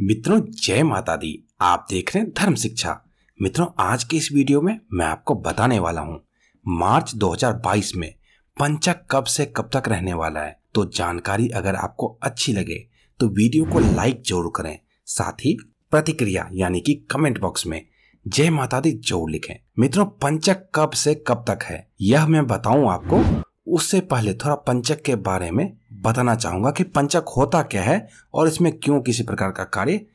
मित्रों, जय माता दी। आप देख रहे हैं धर्म शिक्षा। मित्रों, आज के इस वीडियो में मैं आपको बताने वाला हूँ। मार्च 2022 में पंचक कब से कब तक रहने वाला है? तो जानकारी अगर आपको अच्छी लगे तो वीडियो को लाइक ज़रूर करें। साथ ही प्रतिक्रिया, यानी कि कमेंट बॉक्स में जय माता दी ज़रूर लिखें। मित्रों पंचक कब से कब तक है? यह मैं बताऊँ आपको। उससे पहले थोड़ा पंचक के बारे में बताना चाहूँगा कि पंचक होता क्या है और इसमें क्यों किसी प्रकार का कार्य,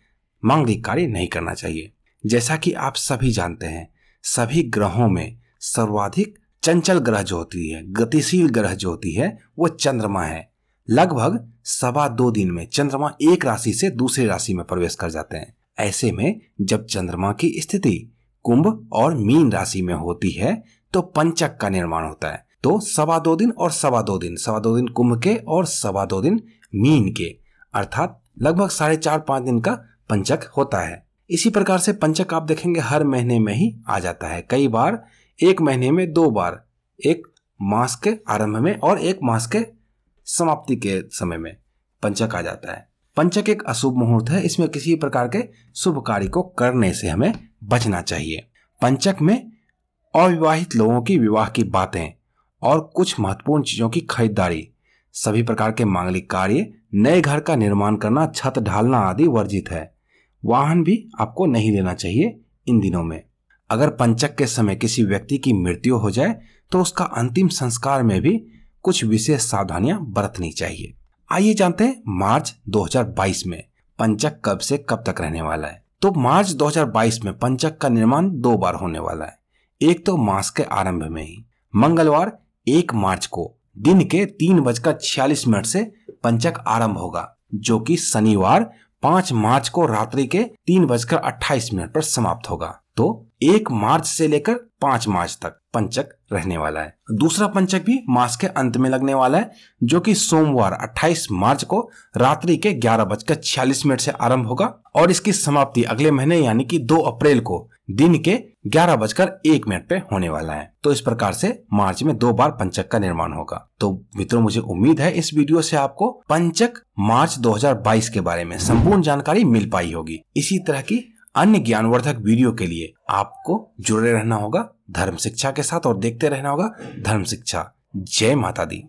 मांगलिक कार्य नहीं करना चाहिए। जैसा कि आप सभी जानते हैं, सभी ग्रहों में सर्वाधिक चंचल ग्रह जो होती है, गतिशील ग्रह जो होती है, वो चंद्रमा है। लगभग सवा दो दिन में चंद्रमा एक राशि से दूसरी राशि में प्रवेश कर जाते हैं। ऐसे में जब चंद्रमा की स्थिति कुंभ और मीन राशि में होती है तो पंचक का निर्माण होता है। तो सवा दो दिन और सवा दो दिन, सवा दो दिन कुंभ के और सवा दो दिन मीन के, अर्थात लगभग साढ़े चार पाँच दिन का पंचक होता है। इसी प्रकार से पंचक आप देखेंगे हर महीने में ही आ जाता है। कई बार, एक महीने में दो बार, एक मास के आरंभ में और एक मास के समाप्ति के समय में पंचक आ जाता है। पंचक एक अशुभ मुहूर्त है, इसमें किसी प्रकार के शुभ कार्य को करने से हमें बचना चाहिए। पंचक में अविवाहित लोगों की विवाह की बातें और कुछ महत्वपूर्ण चीज़ों की खरीदारी। सभी प्रकार के मांगलिक कार्य, नए घर का निर्माण करना, छत ढालना आदि वर्जित है। वाहन भी आपको नहीं लेना चाहिए इन दिनों में। अगर पंचक के समय किसी व्यक्ति की मृत्यु हो जाए तो उसका अंतिम संस्कार में भी कुछ विशेष सावधानियाँ बरतनी चाहिए। आइए जानते हैं मार्च 2022 में पंचक कब से कब तक रहने वाला है। तो मार्च 2022 में पंचक का निर्माण दो बार होने वाला है। एक तो मास के आरंभ में ही। मंगलवार एक मार्च को, दिन के तीन बजकर छियालीस मिनट से पंचक आरंभ होगा, जो कि शनिवार पाँच मार्च को रात्रि के तीन बजकर अट्ठाईस मिनट पर समाप्त होगा। तो एक मार्च से लेकर पाँच मार्च तक पंचक रहने वाला है। दूसरा पंचक भी मास के अंत में लगने वाला है, जो कि सोमवार 28 मार्च को रात्रि के ग्यारह बजकर छियालीस मिनट से आरंभ होगा और इसकी समाप्ति अगले महीने, यानी कि 2 अप्रैल को, दिन के ग्यारह बजकर एक मिनट पे होने वाला है। तो इस प्रकार से मार्च में दो बार पंचक का निर्माण होगा। तो मित्रों, मुझे उम्मीद है इस वीडियो से आपको पंचक मार्च 2022 के बारे में संपूर्ण जानकारी मिल पाई होगी। इसी तरह की अन्य ज्ञानवर्धक वीडियो के लिए आपको जुड़े रहना होगा धर्म शिक्षा के साथ और देखते रहना होगा धर्म शिक्षा। जय माता दी।